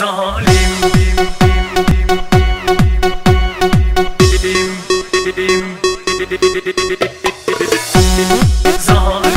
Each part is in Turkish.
zalim Zalim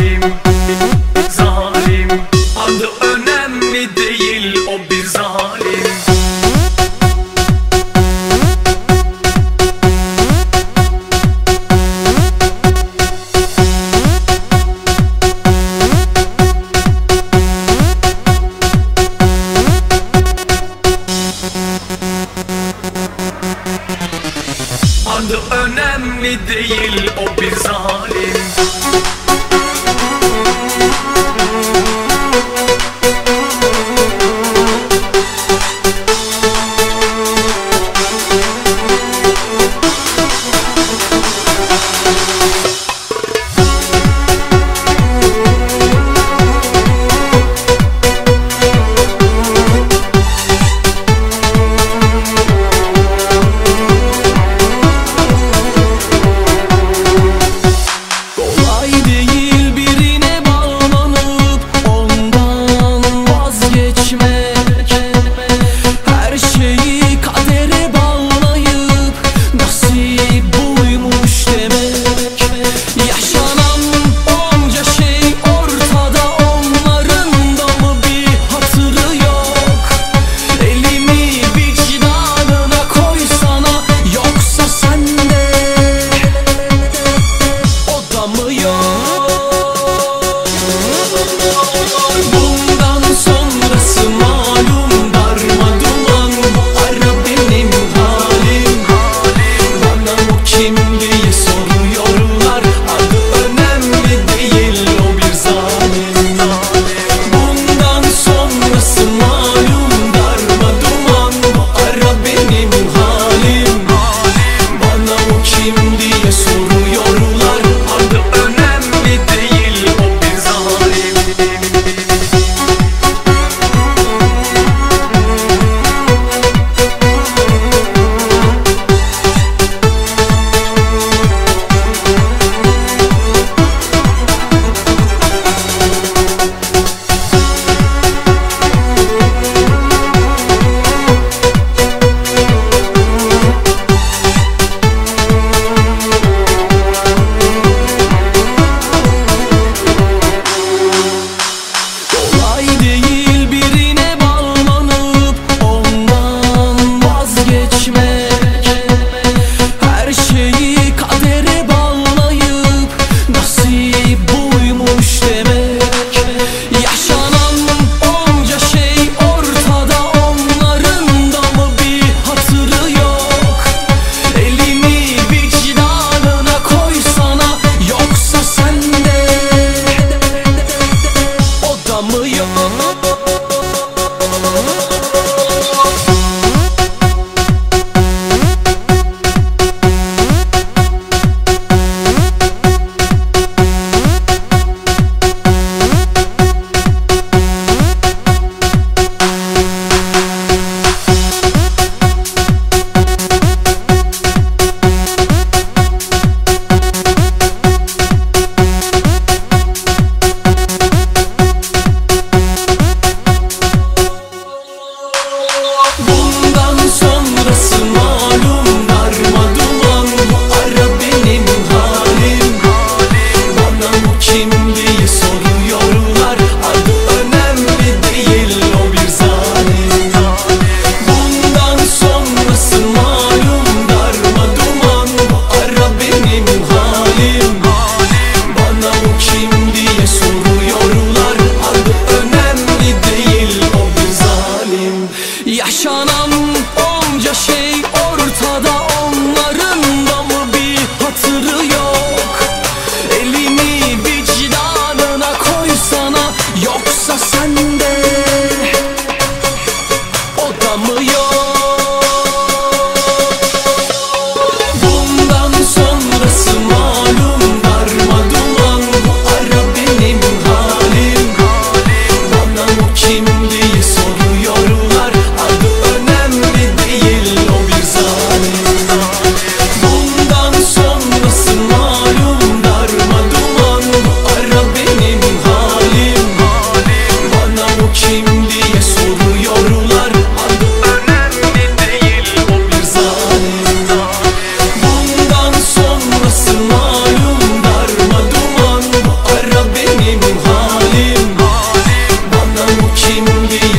Şimdi